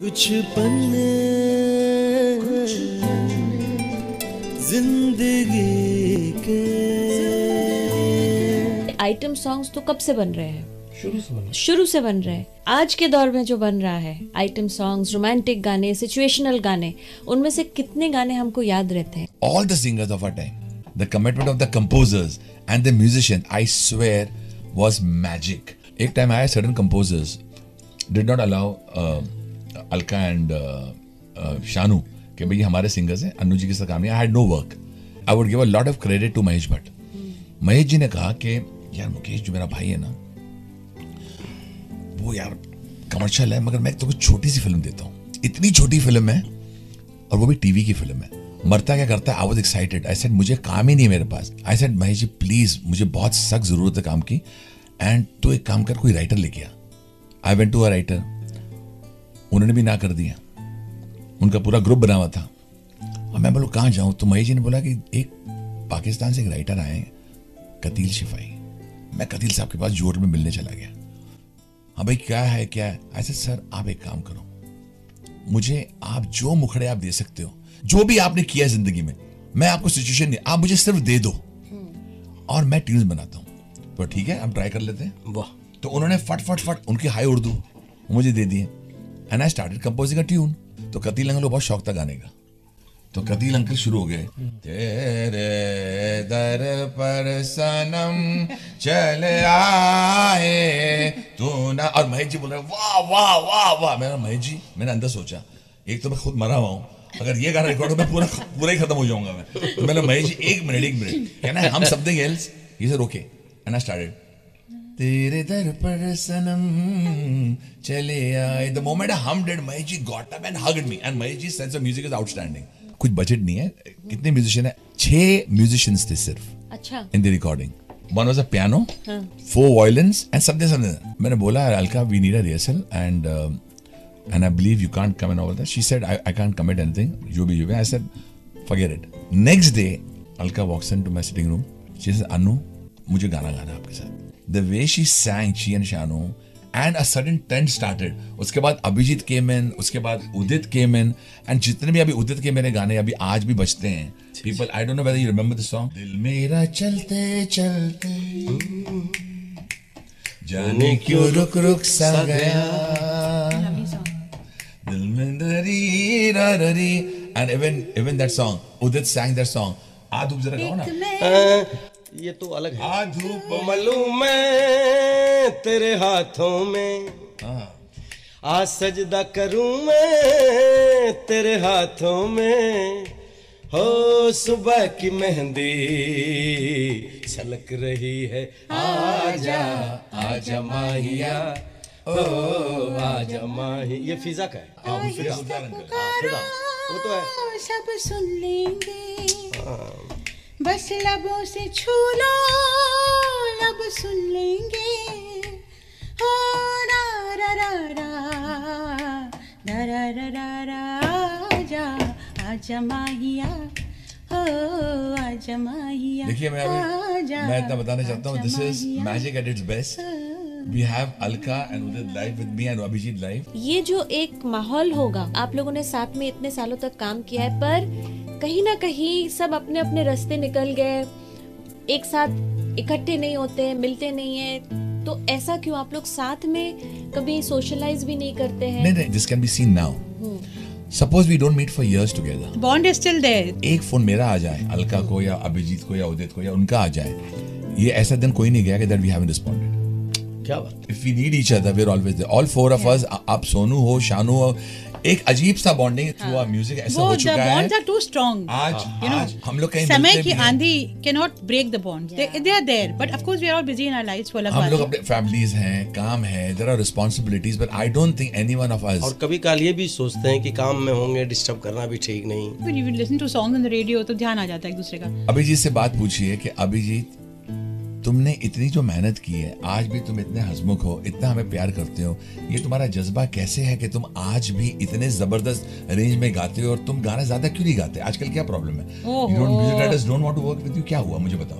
कुछ पन्ने ज़िंदगी आइटम सॉन्ग्स तो कब से बन रहे हैं? शुरू से बन रहे हैं। आज के दौर में जो बन रहा है आइटम सॉन्ग्स रोमांटिक गाने सिचुएशनल गाने उनमें से कितने गाने हमको याद रहते हैं? All the singers of a time the commitment of the composers and the musician I swear was magic एक टाइम आया sudden composers did not allow uh, and Shanu uh, uh, कि भाई हमारे सिंगर्स हैं अन्नू जी के साथ काम I had no work I would give a lot of credit to Mahesh Bhatt Mahesh ji ने कहा कि यार मुकेश जो मेरा भाई है ना वो यार कमर्शियल है मगर मैं तो कुछ छोटी सी फ़िल्म देता हूँ। इतनी छोटी फ़िल्म है और वो भी टीवी की फ़िल्म है। मरता क्या करता है? I was excited I said मुझे काम ही नहीं है मेरे पास. I said Mahesh ji please मुझे बहुत सख्त ज़रूरत है काम की एंड तू एक काम कर कोई राइटर लेके आ. I went to a writer उन्होंने भी ना कर दिया। उनका पूरा ग्रुप बना हुआ था। और मैं बोलो कहाँ जाऊँ? तो महेश जी ने बोला कि एक पाकिस्तान से एक राइटर आए कतील शिफाई। मैं कतील साहब के पास ज़ोर में मिलने चला गया। हाँ भाई क्या है क्या है? ऐसे सर आप एक काम करो। मुझे आप जो मुखड़े आप दे सकते हो जो भी आपने किया है ज़िंदगी में मैं आपको सिचुएशन नहीं आप मुझे सिर्फ़ दे दो। और मैं ट्यून्स बनाता हूँ। तो ठीक है हम ट्राई कर लेते हैं। वाह। तो उन्होंने फट फट फट उनकी हाई उर्दू मुझे दे दिए and I started composing a tune तो कतील अंकल को बहुत शौक था गाने का। तो कतील अंकल शुरू हो गए। तेरे दर पर सनम चल आए, तू ना। और महेश जी बोल रहे वाह वाह वाह वाह। मैंने महेश जी, मैंने अंदर सोचा, एक तो मैं खुद मरा हुआ हूँ। अगर ये गाना रिकॉर्ड हो, मैं पूरा पूरा ही खत्म हो जाऊँगा मैं। तो मैंने महेश जी, एक मिनट एक मिनट। कहना हम समथिंग एल्स ये sir okay and I started तेरे दर पर सनम। चले आए। The moment I hummed Mahesh ji got up and hugged me and Mahesh ji sense of music is outstanding कुछ बजट नहीं है। कितने म्यूजिशियन है? छह म्यूजिशियंस थे सिर्फ़। अच्छा। In the recording one was a piano four violins and something something मैंने बोला Alka we need a rehearsal and and I believe you can't come in all that she said I I can't commit anything you be you I said forget it next day Alka walks into my sitting room she said Anu मुझे गाना गाना आपके साथ. The way she sang she and शानो and a sudden trend started उसके बाद अभिजीत के इन उसके बाद उदित के इन एंड जितने भी अभी उदित के मेरे गाने अभी आज भी बजते हैं। People I don't know whether you remember this song दिल मेरा चलते चलते। जाने क्यों रुक रुक सा गया। दिल में दरी रा ररी and even even that song Udit sang that song आ धूप जरा गाओ ना। ये तो अलग है। आ धूप मालूम मैं तेरे हाथों में। हाँ। आ सजदा करूँ मैं तेरे हाथों में। हो सुबह की मेहंदी छलक रही है। आजा आजा माहिया। ओ आजा माही ये फिजा का है। हाँ, वो तो है। सब सुन लेंगे। हाँ, बस लबों से छू लो लब सुन लेंगे। हो रा रा रा रा रा रा रा रा रा आजा आजा माहिया हो आजा माहिया देखिए मैं अभी मैं इतना बताना चाहता हूँ this is magic at its best we have Alka and Udit live with me and Abhijeet live ये जो एक माहौल होगा आप लोगों ने साथ में इतने सालों तक काम किया है पर कहीं ना कहीं सब अपने अपने रास्ते निकल गए। एक साथ इकट्ठे नहीं होते मिलते नहीं है। तो ऐसा क्यों? आप लोग साथ में कभी सोशलाइज भी नहीं करते हैं? नहीं नहीं this can be seen now suppose we don't meet for years together bond is still there एक फ़ोन मेरा आ जाए अलका को या अभिजीत को या उदित को या उनका आ जाए ये ऐसा दिन कोई नहीं गया कि दैट वी हैवंट रिस्पोंडेड क्या बात? If we need each other we're always there. All four of us आप सोनू हो शानू हो एक अजीब सा बॉन्डिंग थ्रू आवर म्यूज़िक ऐसा हो चुका है। बॉन्ड्स आर टू स्ट्रॉन्ग आज know, आज हम लोग कहीं समय की। आंधी cannot break the bond they are there but of course we are all busy in our lives अलग हम लोग अपने फैमिलीज़ हैं काम है there are responsibilities but I don't think anyone of us और कभी काल ये भी सोचते हैं कि काम में होंगे डिस्टर्ब करना भी ठीक नहीं। When you listen to songs on the radio तो ध्यान आ जाता है एक दूसरे का। अभिजीत से बात पूछिए कि अभिजीत तुमने इतनी जो मेहनत की है आज भी तुम इतने हसमुख हो इतना हमें प्यार करते हो ये तुम्हारा जज्बा कैसे है कि तुम आज भी इतने ज़बरदस्त रेंज में गाते हो और तुम गाना ज़्यादा क्यों नहीं गाते? आजकल क्या प्रॉब्लम है? ओहो। You don't- music writers don't want to work with क्या हुआ? मुझे बताओ।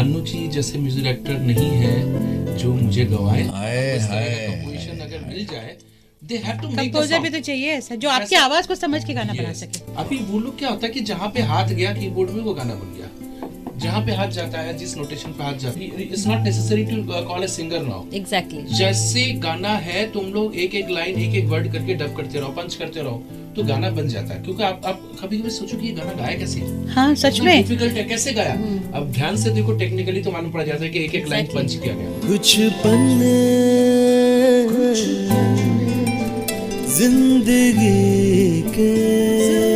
अन्नू जी जैसे म्यूज़िक डायरेक्टर नहीं है जो मुझे गवाए। हाय, हाय। कंपोजिशन अगर मिल जाए they have to make composer भी तो चाहिए ऐसा जो आपकी आवाज़ को समझ के गाना बना सके। अभी वो लोग क्या होता है कि जहाँ पे हाथ गया कीबोर्ड में वो गाना बन गया। जहाँ पे हाथ जाता है जिस नोटेशन पे हाथ जाता है। It's not necessary to call a singer now exactly जैसे गाना है तुम लोग एक एक लाइन एक एक वर्ड करके डब करते रहो पंच करते रहो तो गाना बन जाता है। क्योंकि आप आप कभी कभी सोचो कि ये गाना गाया कैसे? हाँ सच में। डिफ़िकल्ट है कैसे गाया? अब ध्यान से देखो टेक्निकली तो मालूम पड़ जाता है कि एक एक लाइन पंच किया गया। कुछ पन्ने ज़िंदगी के